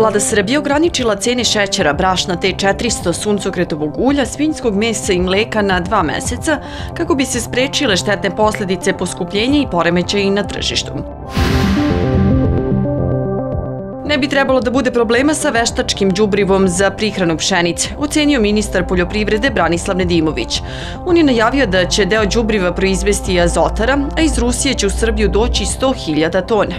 Vlada Srbije ograničila cene šećera, brašna te 400 suncokretovog ulja, svinjskog mesa i mleka na dva meseca kako bi se sprečile štetne posledice poskupljenja i poremećaja na tržištu. Ne bi trebalo da bude problema sa veštačkim đubrivom za prihranu pšenice, ocenio ministar poljoprivrede Branislav Nedimović. On je najavio da će deo đubriva proizvesti azotara, a iz Rusije će u Srbiju doći 100.000 tona.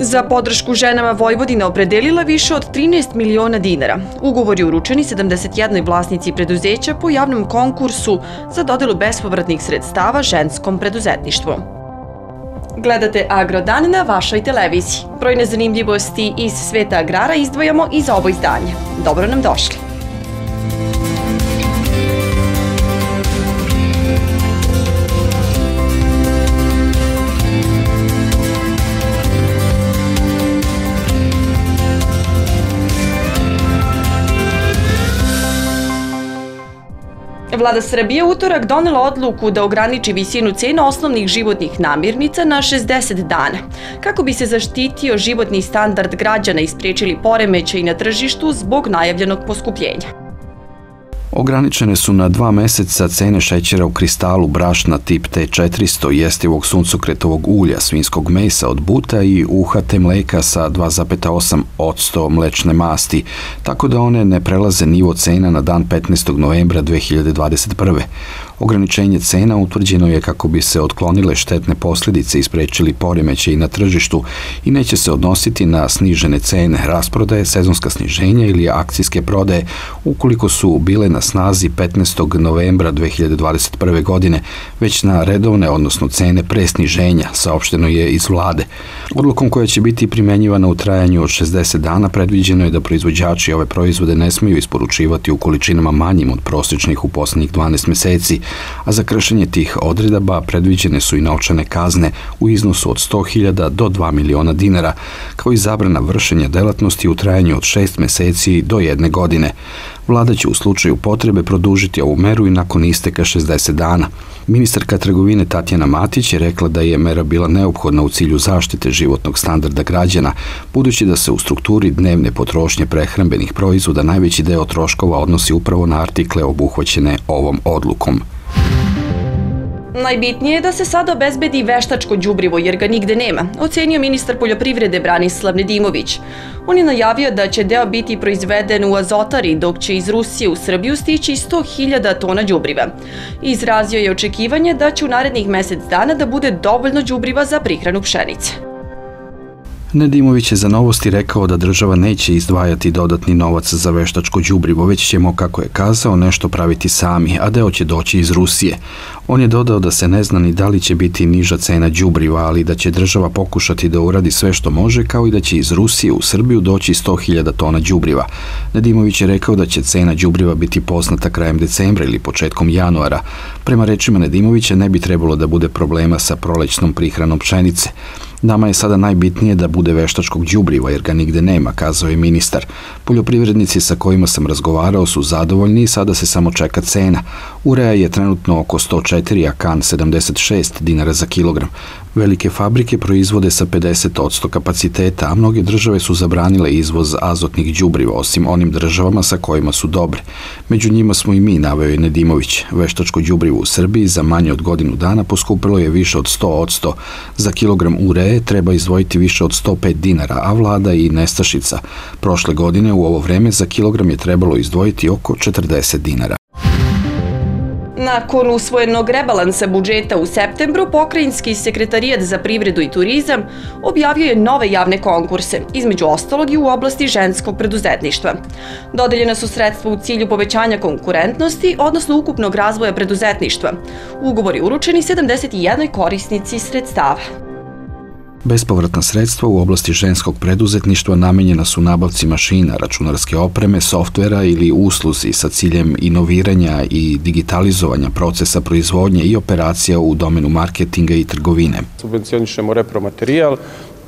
Za podršku ženama Vojvodina opredelila više od 13 miliona dinara. Ugovor je uručeni 71. vlasnici preduzeća po javnom konkursu za dodelu bespovratnih sredstava ženskom preduzetništvu. Gledate Agrodan na vašoj televiziji. Brojne zanimljivosti iz sveta agrara izdvojamo iz ovo izdanje. Dobro nam došli. Vlada Srbije utorak donela odluku da ograniči visinu cena osnovnih životnih namirnica na 60 dana, kako bi se zaštitio životni standard građana i spriječili poremećaj na tržištu zbog najavljenog poskupljenja. Ograničene su na dva meseca cene šećera u kristalu brašna tip T400, jestivog suncokretovog ulja, svinskog mesa od buta i UHT mleka sa 2,8 od 100 mlečne masti, tako da one ne prelaze nivo cena na dan 15. novembra 2021. Ograničenje cena utvrđeno je kako bi se otklonile štetne posljedice i sprečili poremeće i na tržištu i neće se odnositi na snižene cene, rasprodaje, sezonska sniženja ili akcijske prodaje ukoliko su bile na snazi 15. novembra 2021. godine, već na redovne, odnosno cene pre sniženja, saopšteno je iz vlade. Odlukom koja će biti primenjivana u trajanju od 60 dana predviđeno je da proizvođači ove proizvode ne smeju isporučivati u količinama manjim od prosječnih u poslednjih 12 meseci, a za kršenje tih odredaba predviđene su i novčane kazne u iznosu od 100.000 do 2 miliona dinara, kao i zabrana vršenja delatnosti u trajanju od 6 meseci do jedne godine. Vlada će u slučaju potrebe produžiti ovu meru i nakon isteka 60 dana. Ministarka trgovine Tatjana Matić je rekla da je mera bila neophodna u cilju zaštite životnog standarda građana, budući da se u strukturi dnevne potrošnje prehrambenih proizvoda najveći deo troškova odnosi upravo na artikle obuhvaćene ovom odlukom. Najbitnije je da se sada obezbedi veštačko đubrivo jer ga nigde nema, ocenio ministar poljoprivrede Branislav Nedimović. On je najavio da će deo biti proizveden u azotari, dok će iz Rusije u Srbiju stići 100.000 tona đubriva. Izrazio je očekivanje da će u narednih mesec dana da bude dovoljno đubriva za prihranu pšenice. Nedimović je za novosti rekao da država neće izdvajati dodatni novac za veštačko đubrivo, već ćemo, kako je kazao, nešto praviti sami, a deo će doći iz Rusije. On je dodao da se ne zna ni da li će biti niža cena đubriva, ali da će država pokušati da uradi sve što može, kao i da će iz Rusije u Srbiju doći 100.000 tona đubriva. Nedimović je rekao da će cena đubriva biti poznata krajem decembra ili početkom januara. Prema rečima Nedimovića ne bi trebalo da bude problema sa prolećnom prihranom pšenice. Nama je sada najbitnije da bude veštačkog đubriva jer ga nigde nema, kazao je ministar. Poljoprivrednici sa kojima sam razgovarao su zadovoljni i sada se samo čeka cena. Ureja je trenutno oko 104, a kan 76 dinara za kilogram. Velike fabrike proizvode sa 50% kapaciteta, a mnoge države su zabranile izvoz azotnih đubriva, osim onim državama sa kojima su dobre. Među njima smo i mi, naveo je Nedimović. Veštačko đubrivo u Srbiji za manje od godinu dana poskupilo je više od 100%. Za kilogram ureje treba izdvojiti više od 105 dinara, a vlada i nestašica. Prošle godine u ovo vreme za kilogram je trebalo izdvojiti oko 40 dinara. Nakon usvojenog rebalansa budžeta u septembru, Pokrajinski sekretarijat za privredu i turizam objavio je nove javne konkurse, između ostalog i u oblasti ženskog preduzetništva. Dodeljena su sredstva u cilju povećanja konkurentnosti, odnosno ukupnog razvoja preduzetništva. Ugovori uručeni 71 korisnici sredstava. Bespovratna sredstva u oblasti ženskog preduzetništva namenjena su nabavci mašina, računarske opreme, softvera ili usluzi sa ciljem inoviranja i digitalizovanja procesa proizvodnje i operacija u domenu marketinga i trgovine. Subvencionišemo repromaterijal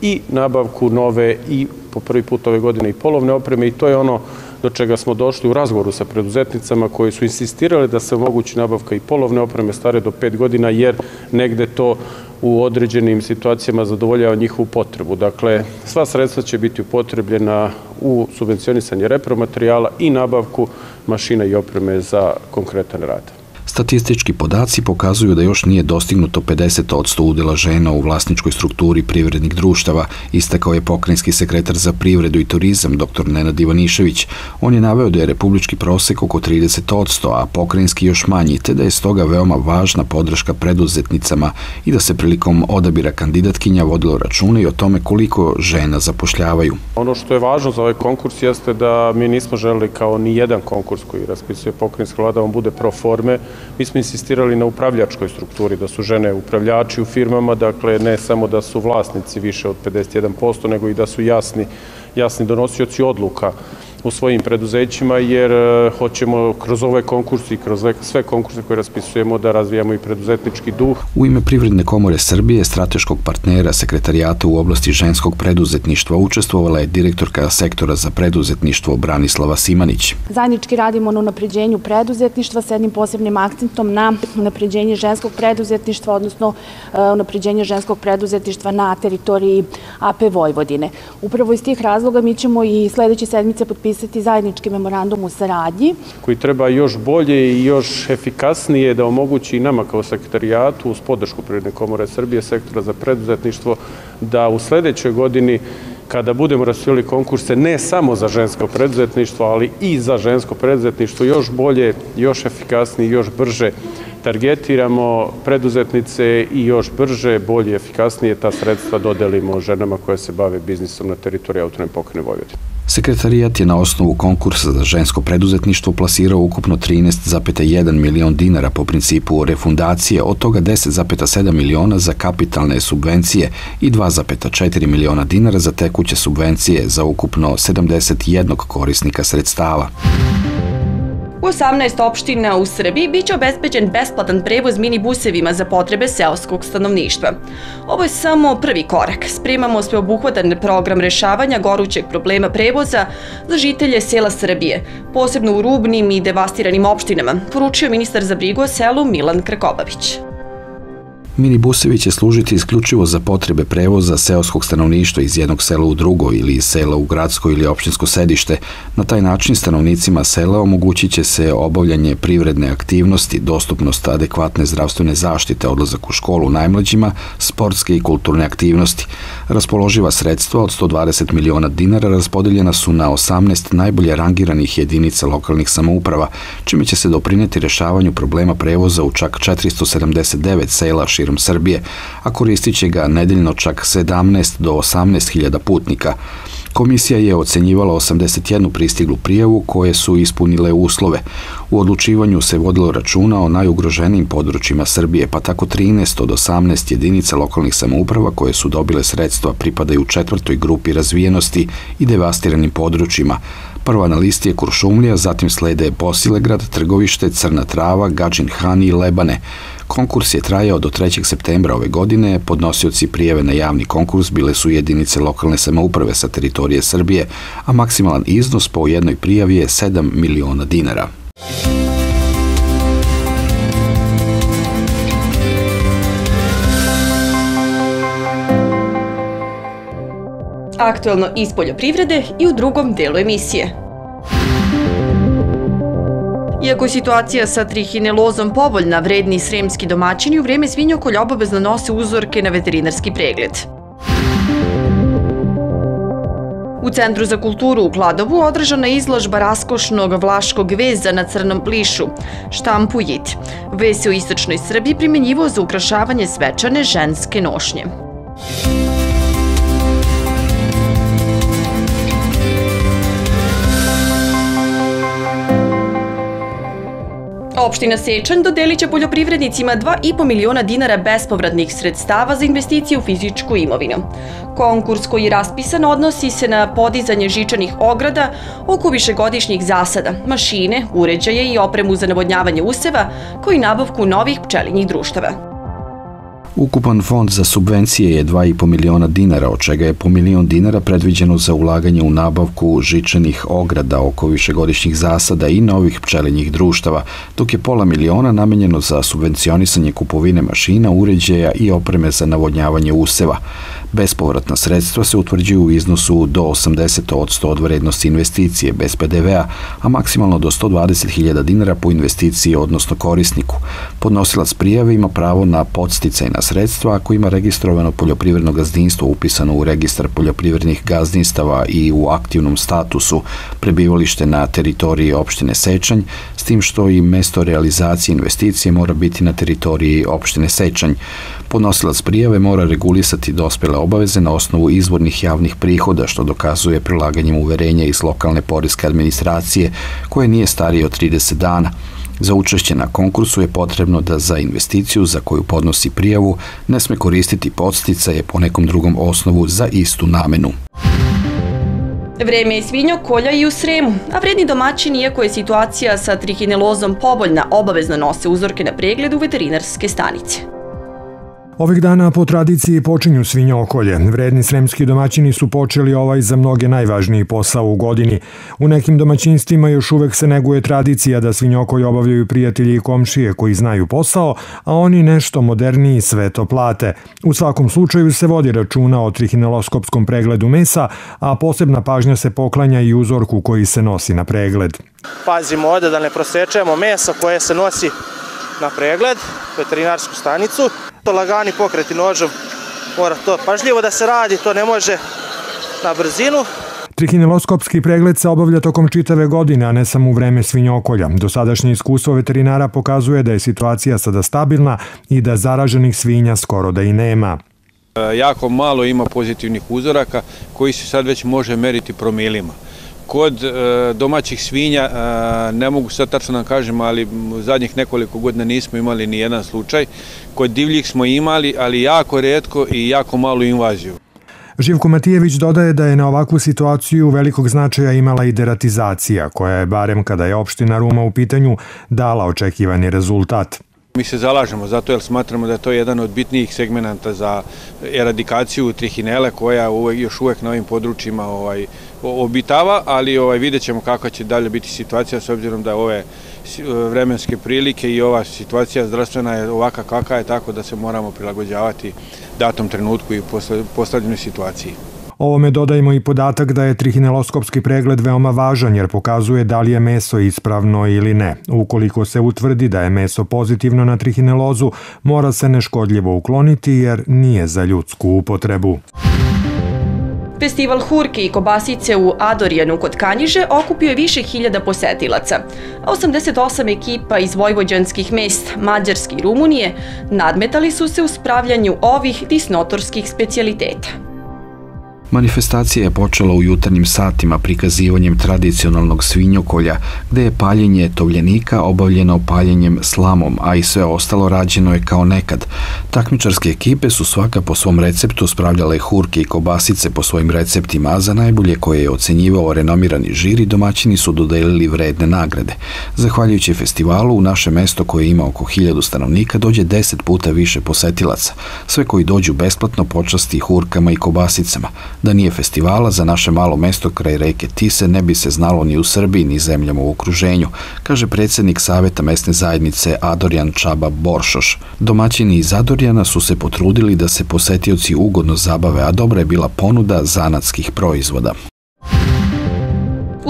i nabavku nove i po prvi put ove godine i polovne opreme i to je ono do čega smo došli u razgovoru sa preduzetnicama koji su insistirali da se omogući nabavka i polovne opreme stare do 5 godina jer negde to u određenim situacijama zadovoljava njihovu potrebu. Dakle, sva sredstva će biti upotrebljena u subvencionisanje repromaterijala i nabavku mašina i opreme za konkretan rad. Statistički podaci pokazuju da još nije dostignuto 50% udjela žena u vlasničkoj strukturi privrednih društava, istakao je pokrenjski sekretar za privredu i turizam dr. Nenad Ivanišević. On je naveo da je republički prosek oko 30%, a pokrenjski još manji, te da je stoga veoma važna podrška preduzetnicama i da se prilikom odabira kandidatkinja vodilo račune i o tome koliko žena zapošljavaju. Ono što je važno za ovaj konkurs jeste da mi nismo želeli kao ni jedan konkurs koji raspisuje pokrenjska vlada, on bude pro forme, Mi smo insistirali na upravljačkoj strukturi, da su žene upravljači u firmama, dakle ne samo da su vlasnici više od 51%, nego i da su jasni, jasni donosioci odluka u svojim preduzećima jer e, hoćemo kroz ove konkursi i kroz sve konkurse koje raspisujemo da razvijamo i preduzetnički duh. U ime Privredne komore Srbije, strateškog partnera sekretarijata u oblasti ženskog preduzetništva, učestvovala je direktorka sektora za preduzetništvo Branislava Simanić. Zajednički radimo na unapređenju preduzetništva sa jednim posebnim akcentom na unapređenje ženskog preduzetništva, odnosno e, unapređenje ženskog preduzetništva na teritoriji AP Vojvodine. Upravo iz tih razloga mi ćemo i sledeće sedmice potpisati potpisati zajednički memorandum u saradnji. Koji treba još bolje i još efikasnije da omogući i nama kao sekretarijatu uz podršku Prirodne komore Srbije, sektora za preduzetništvo, da u sledećoj godini kada budemo rasvijeli konkurse ne samo za žensko preduzetništvo, ali i za žensko preduzetništvo još bolje, još efikasnije, još brže targetiramo preduzetnice i još brže, bolje, efikasnije ta sredstva dodelimo ženama koje se bave biznisom na teritoriji autonome pokrene Vojvodine. Sekretarijat je na osnovu konkursa za žensko preduzetništvo plasirao ukupno 13,1 milion dinara po principu refundacije, od toga 10,7 miliona za kapitalne subvencije i 2,4 miliona dinara za tekuće subvencije za ukupno 71 korisnika sredstava. U 18 opština u Srbiji biće obezbeđen besplatan prevoz minibusevima za potrebe seoskog stanovništva. Ovo je samo prvi korak. Spremamo sveobuhvatan program rešavanja gorućeg problema prevoza za žitelje sela Srbije, posebno u rubnim i devastiranim opštinama, poručio ministar za brigu o selu Milan Krakobavić. Minibusevi će služiti isključivo za potrebe prevoza seoskog stanovništva iz jednog sela u drugo ili iz sela u gradsko ili opštinsko sedište. Na taj način stanovnicima sela omogućit će se obavljanje privredne aktivnosti, dostupnost adekvatne zdravstvene zaštite, odlazak u školu najmlađima, sportske i kulturne aktivnosti. Raspoloživa sredstva od 120 miliona dinara raspodeljena su na 18 najbolje rangiranih jedinica lokalnih samouprava, čime će se doprineti rešavanju problema prevoza u čak 479 sela širom Srbije, a koristit će ga nedeljno čak 17 do 18 hiljada putnika. Komisija je ocenjivala 81 pristiglu prijavu koje su ispunile uslove. U odlučivanju se vodilo računa o najugroženijim područjima Srbije, pa tako 13 od 18 jedinica lokalnih samouprava koje su dobile sredstva pripadaju četvrtoj grupi razvijenosti i devastiranim područjima. Prva na listi je Kuršumlija, zatim slede Bosilegrad, Trgovište, Crna Trava, Gađin Han i Lebane. Konkurs je trajao do 3. septembra ove godine, podnosioci prijeve na javni konkurs bile su jedinice lokalne samouprave sa teritorije Srbije, a maksimalan iznos po jednoj prijavi je 7 miliona dinara. Aktuelno iz poljoprivrede i u drugom delu emisije. Iako je situacija sa trihinelozom povoljna, vredni sremski domaćini u vreme svinjokolja obavezno nose uzorke na veterinarski pregled. U Centru za kulturu u Kladovu održana izložba raskošnog vlaškog veza na crnom plišu, štampu Jit. Vez se u istočnoj Srbiji primjenjivo za ukrašavanje svečane ženske nošnje. Opština Sečan dodelit će poljoprivrednicima 2,5 miliona dinara bespovratnih sredstava za investicije u fizičku imovinu. Konkurs koji je raspisan odnosi se na podizanje žičanih ograda oko višegodišnjih zasada, mašine, uređaje i opremu za navodnjavanje useva, koji nabavku novih pčelinjih društava. Ukupan fond za subvencije je 2,5 miliona dinara, od čega je po milion dinara predviđeno za ulaganje u nabavku žičanih ograda oko višegodišnjih zasada i novih pčelinjih društava, dok je pola miliona namenjeno za subvencionisanje kupovine mašina, uređaja i opreme za navodnjavanje useva. Bespovratna sredstva se utvrđuju u iznosu do 80% od vrednosti investicije bez PDV-a, a maksimalno do 120.000 dinara po investiciji, odnosno korisniku. Podnosilac prijave ima pravo na podsticajna sredstva ako ima registrovano poljoprivredno gazdinstvo upisano u registar poljoprivrednih gazdinstava i u aktivnom statusu prebivalište na teritoriji opštine Sečanj, s tim što i mesto realizacije investicije mora biti na teritoriji opštine Sečanj. Podnosilac prijave mora regulisati dospele obaveze na osnovu izvornih javnih prihoda, što dokazuje prilaganjem uverenja iz lokalne poreske administracije, koje nije starije od 30 dana. Za učešće na konkursu je potrebno da za investiciju za koju podnosi prijavu ne sme koristiti podsticaje po nekom drugom osnovu za istu namenu. Vreme je svinjo kolja i u Sremu, a vredni domaćini, iako je situacija sa trihinelozom poboljna, obavezno nose uzorke na pregled u veterinarske stanice. Ovih dana po tradiciji počinju svinjokolje. Vredni sremski domaćini su počeli ovaj za mnoge najvažniji posao u godini. U nekim domaćinstvima još uvek se neguje tradicija da svinjokolje obavljaju prijatelji i komšije koji znaju posao, a oni nešto moderniji sve to plate. U svakom slučaju se vodi računa o trihineloskopskom pregledu mesa, a posebna pažnja se poklanja i uzorku koji se nosi na pregled. Pazimo ovde da ne prosečemo meso koje se nosi na pregled, veterinarsku stanicu. To lagani pokreti nožom, mora to pažljivo da se radi, to ne može na brzinu. Trihineloskopski pregled se obavlja tokom čitave godine, a ne samo u vreme svinjokolja. Dosadašnje iskustvo veterinara pokazuje da je situacija sada stabilna i da zaraženih svinja skoro da i nema. Jako malo ima pozitivnih uzoraka koji se sad već može meriti promilima. Kod e, domaćih svinja e, ne mogu sad tačno da kažem, ali zadnjih nekoliko godina nismo imali ni jedan slučaj. Kod divljih smo imali, ali jako redko i jako malu invaziju. Živko Matijević dodaje da je na ovakvu situaciju velikog značaja imala i deratizacija, koja je, barem kada je opština Ruma u pitanju, dala očekivani rezultat. Mi se zalažemo zato jer smatramo da je to jedan od bitnijih segmenta za eradikaciju trihinele koja uvek, još uvek na ovim područjima ovaj, obitava, ali ovaj, vidjet ćemo kakva će dalje biti situacija s obzirom da ove vremenske prilike i ova situacija zdravstvena je ovaka kakva je, tako da se moramo prilagođavati datom trenutku i postavljenoj situaciji. Ovome dodajmo i podatak da je trihineloskopski pregled veoma važan jer pokazuje da li je meso ispravno ili ne. Ukoliko se utvrdi da je meso pozitivno na trihinelozu, mora se neškodljivo ukloniti jer nije za ljudsku upotrebu. Festival Hurke i kobasice u Adorijanu kod Kanjiže okupio je više hiljada posetilaca. 88 ekipa iz vojvođanskih mesta, Mađarske i Rumunije nadmetali su se u spravljanju ovih disnotorskih specialiteta. Manifestacija je počela u jutarnjim satima prikazivanjem tradicionalnog svinjokolja, gde je paljenje tovljenika obavljeno paljenjem slamom, a i sve ostalo rađeno je kao nekad. Takmičarske ekipe su svaka po svom receptu spravljale hurke i kobasice po svojim receptima, a za najbolje koje je ocenjivao renomirani žiri domaćini su dodelili vredne nagrade. Zahvaljujući festivalu, u naše mesto koje ima oko hiljadu stanovnika dođe deset puta više posetilaca. Sve koji dođu besplatno počasti hurkama i kobasicama. Da nije festivala za naše malo mesto kraj reke Tise ne bi se znalo ni u Srbiji ni zemljama u okruženju, kaže predsednik Saveta mesne zajednice Adorjan Čaba Boršoš. Domaćini iz Adorjana su se potrudili da se posetioci ugodno zabave, a dobra je bila ponuda zanatskih proizvoda.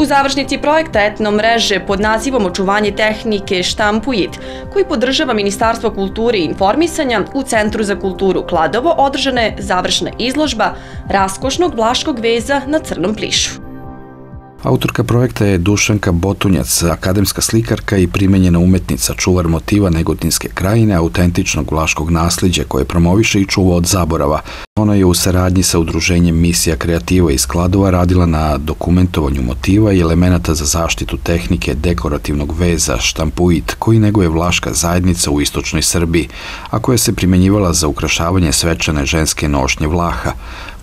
U završnici projekta etno mreže pod nazivom Očuvanje tehnike Štampuit, koji podržava Ministarstvo kulture i informisanja, u Centru za kulturu Kladovo održana je završna izložba raskošnog vlaškog veza na crnom plišu. Autorka projekta je Dušanka Botunjac, akademska slikarka i primenjena umetnica, čuvar motiva Negotinske krajine, autentičnog vlaškog nasljeđa koje promoviše i čuva od zaborava. Ona je u saradnji sa udruženjem Misija kreativa iz Kladova radila na dokumentovanju motiva i elemenata za zaštitu tehnike dekorativnog veza štampuit koji neguje vlaška zajednica u istočnoj Srbiji, a koja se primjenjivala za ukrašavanje svečane ženske nošnje vlaha.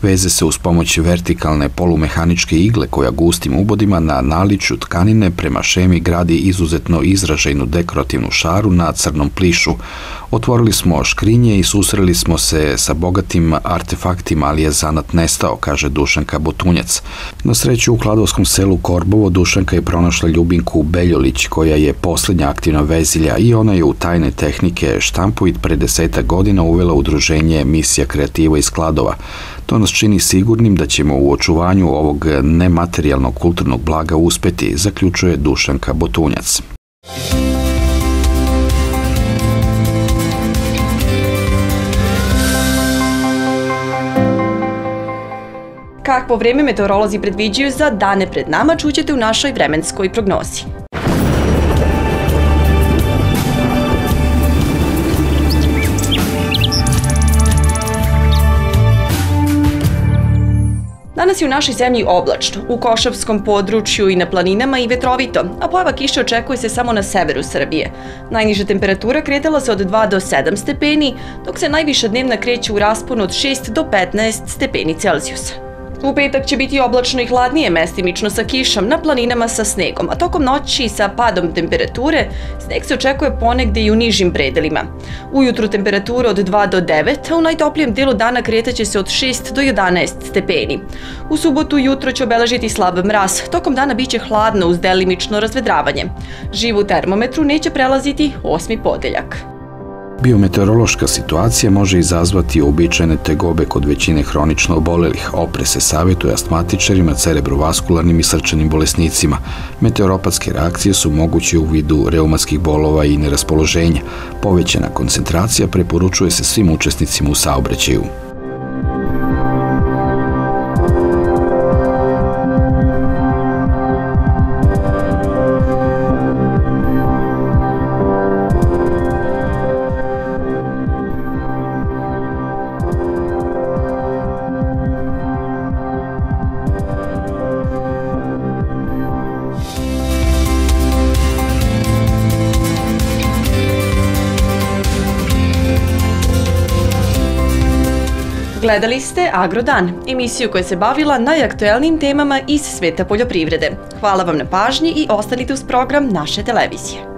Veze se uz pomoć vertikalne polumehaničke igle koja gustim ubodima na naliču tkanine prema šemi gradi izuzetno izražajnu dekorativnu šaru na crnom plišu. Otvorili smo škrinje i susreli smo se sa bogatim artefaktima, ali je zanat nestao, kaže Dušanka Botunjac. Na sreću u Kladovskom selu Korbovo Dušanka je pronašla Ljubinku Beljolić, koja je poslednja aktivna vezilja i ona je u tajne tehnike štampuit pre deseta godina uvela udruženje Misija kreativa iz Kladova. To nas čini sigurnim da ćemo u očuvanju ovog nematerijalnog kulturnog blaga uspeti, zaključuje Dušanka Botunjac. Kakvo vreme meteorolozi predviđaju za dane pred nama čućete u našoj vremenskoj prognozi. Danas je u našoj zemlji oblačno, u Košavskom području i na planinama i vetrovito, a pojava kiše očekuje se samo na severu Srbije. Najniža temperatura kretala se od 2 do 7 stepeni, dok se najviša dnevna kreće u rasponu od 6 do 15 stepeni Celzijusa. U petak će biti oblačno i hladnije mestimično sa kišom na planinama sa snegom, a tokom noći sa padom temperature sneg se očekuje ponegde i u nižim predelima. Ujutru temperatura od 2 do 9, a u najtoplijem delu dana kretaće se od 6 do 11 stepeni. U subotu jutro će obeležiti slab mraz, tokom dana biće hladno uz delimično razvedravanje. Živu termometru neće prelaziti osmi podeljak. Biometeorološka situacija može izazvati običajne tegobe kod većine hronično obolelih. Opre se savjetuje astmatičarima, cerebrovaskularnim i srčanim bolesnicima. Meteoropatske reakcije su moguće u vidu reumatskih bolova i neraspoloženja. Povećana koncentracija preporučuje se svim učesnicima u saobraćaju. Gledali ste Agrodan, emisiju koja se bavila najaktuelnijim temama iz sveta poljoprivrede. Hvala vam na pažnji i ostanite uz program naše televizije.